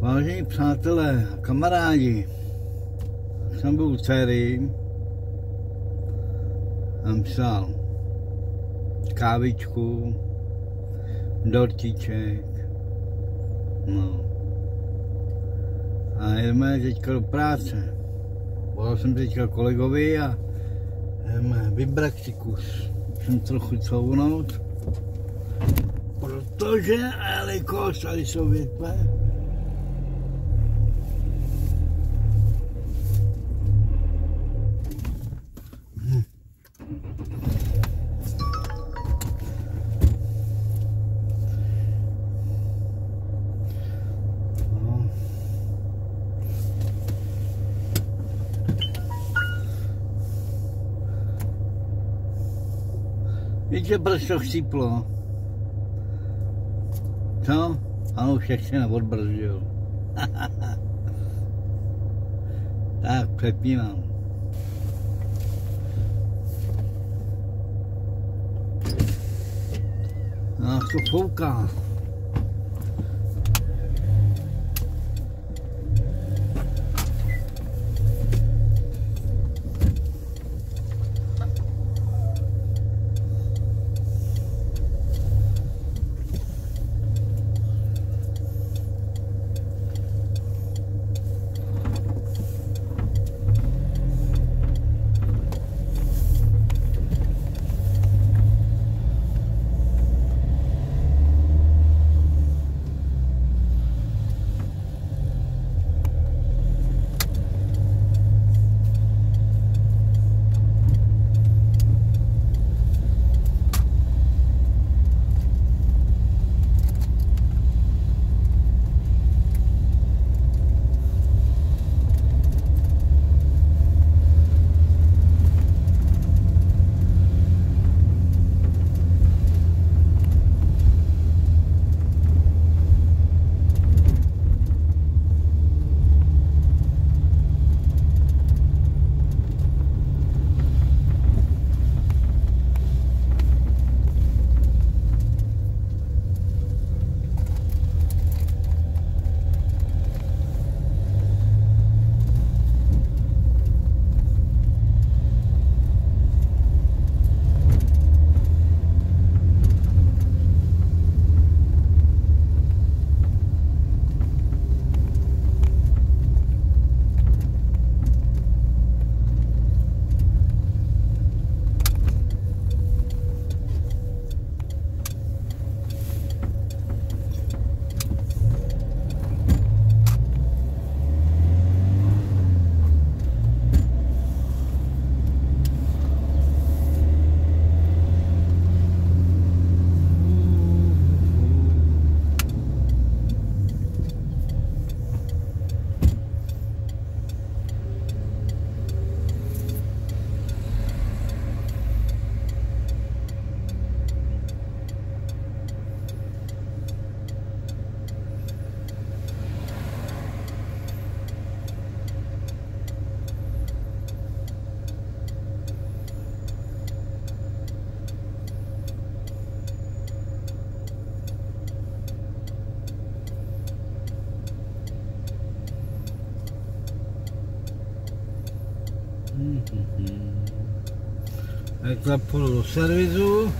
Vážení přátelé a kamarádi, jsem byl u dcery a psal kávičku, dortiček, no. A jdeme teďka do práce. Volal jsem teďka kolegovi a jdeme vybrat si kus. Musím trochu couvnout, protože, jelikož tady jsou větve, Víte, proč to chcíplo? Co? Ano, už se neodbrzdil. tak, přepínám. No, to fouká. Takhle půjdu do servisu.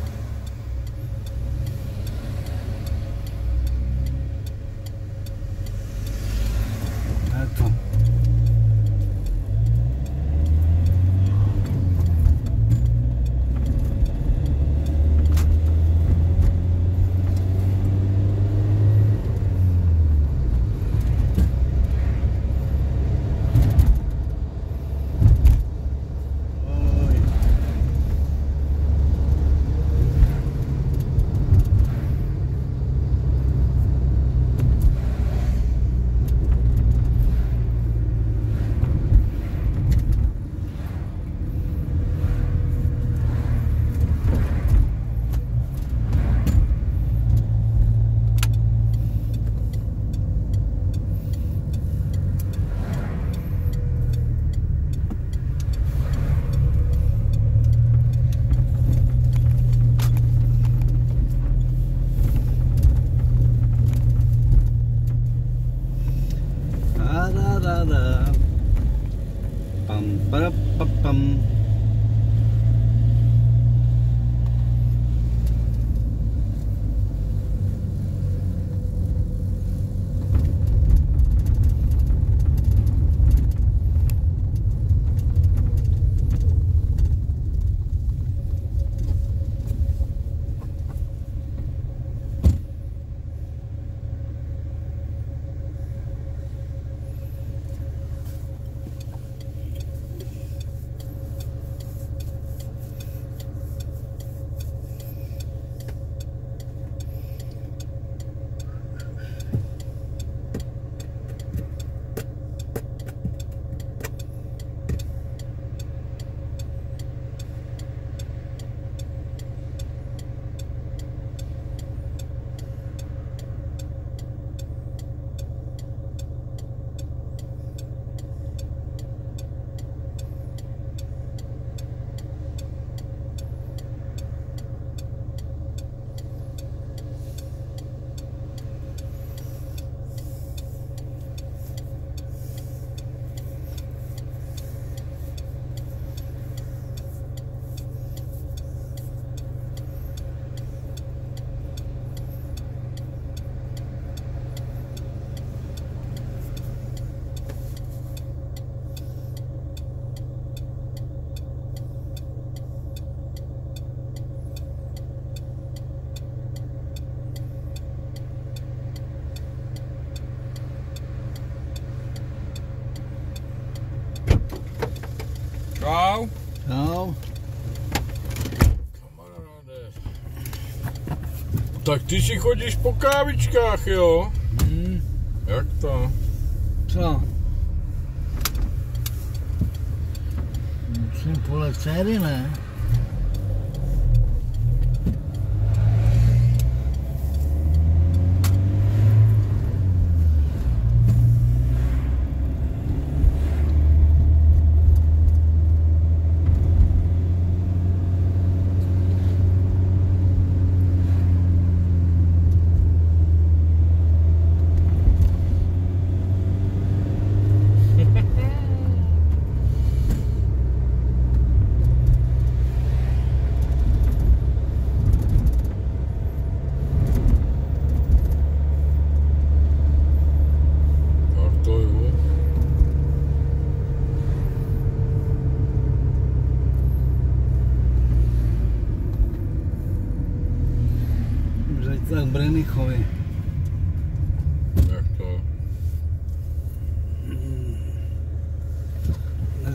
Čau. Čau. Kamaráde. Tak ty si chodíš po kávičkách, jo? Hm, Jak to? co? Musím podle dcery, ne?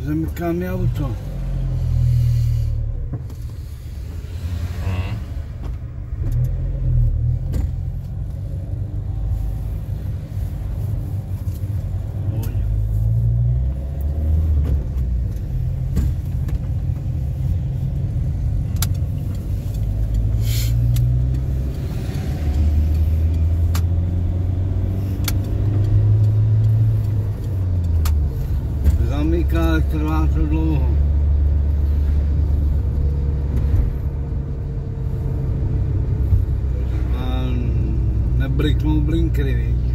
Fazer-me caminhar o. trvá to dlouho. A nebriknou blinkry, víš.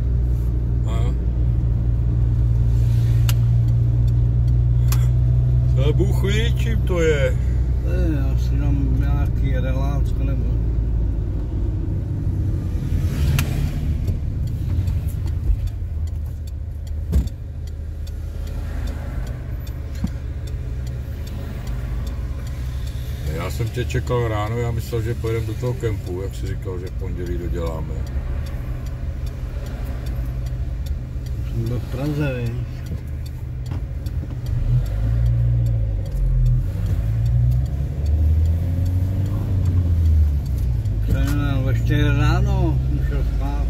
A? To Bůh ví, čím to je. To je asi tam nějaký relácko nebo... Já jsem tě čekal ráno, já myslel, že pojedeme do toho kempu, jak jsi říkal, že v pondělí doděláme. Jsem v Praze, víš. Ráno jsem spát.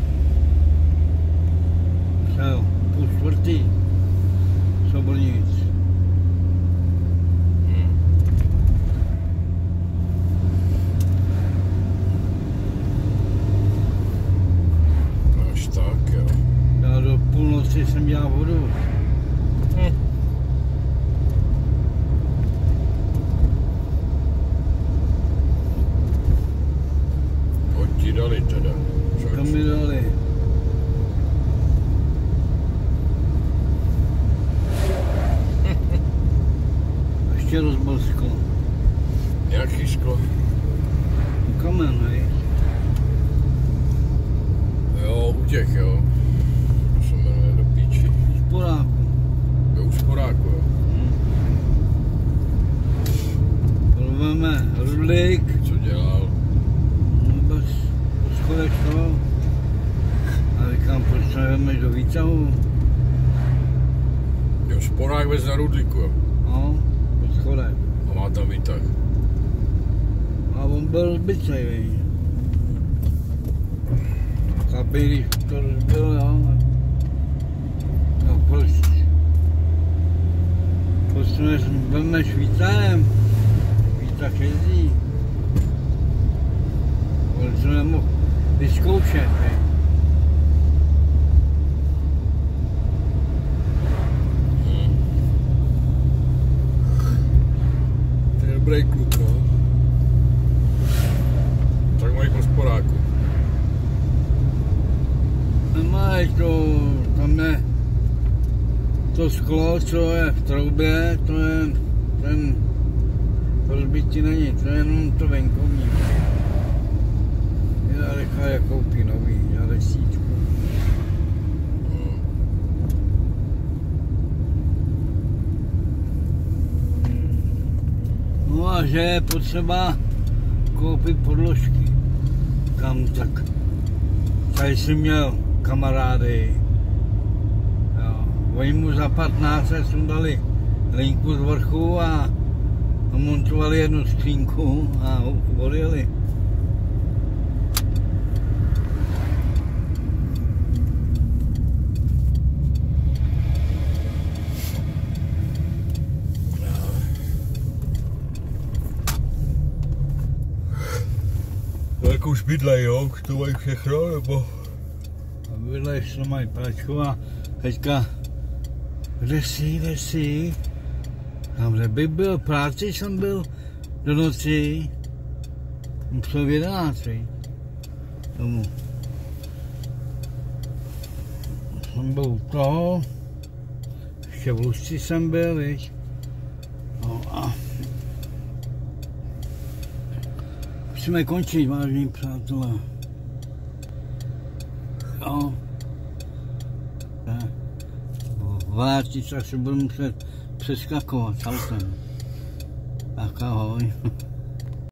Šel půl čtvrtý. Sobrnic. Hm. Až tak, jo. Já do půlnoci jsem dělal vodu. Hm. Hoď ti dali teda. To mi dali. Ti rozbil sklo. Jaký šklo? Kamen, hej. Jo, u těch, jo. To se jmenuje do píči. Z Poráku. Jo, už poráku, jo. Rveme rudlík, Co dělal? no bez po schodech to. A říkám, proč to nejdeme do výtahu? Jo, sporák vez na rudlíku, jo. No, schodech. A má tam výtah. A on byl víš. Chlapi, když to rozbil, jo. No proč? Posuneš, vemeš výtahem. Výtah jezdí. On to nemohl vyzkoušet, víš. To je dobrý kluk, no. Tak mají po sporáku. Nemáš to, tam je to sklo, co je v troubě, to je ten rozbití není, to je jenom to venkovní. Já nechá jak koupí nový, já desítku. No a že je potřeba koupit podložky. Kam tak. Tady jsem měl kamarády. Oni mu za 15 se sundali linku z vrchu a montovali jednu skřínku a odjeli. Už bydlej, jo? To mají všechno, nebo? A vedle se mají pračku a teďka, kde jsi? Tam, kde bych byl, v práci jsem byl do noci, musel v 11, viď? tomu. Jsem byl u toho, ještě v Lusci jsem byl, viď? No a musíme končit, vážení přátelé. Jo. Tak. Se asi budu muset přeskakovat autem. Tak ahoj.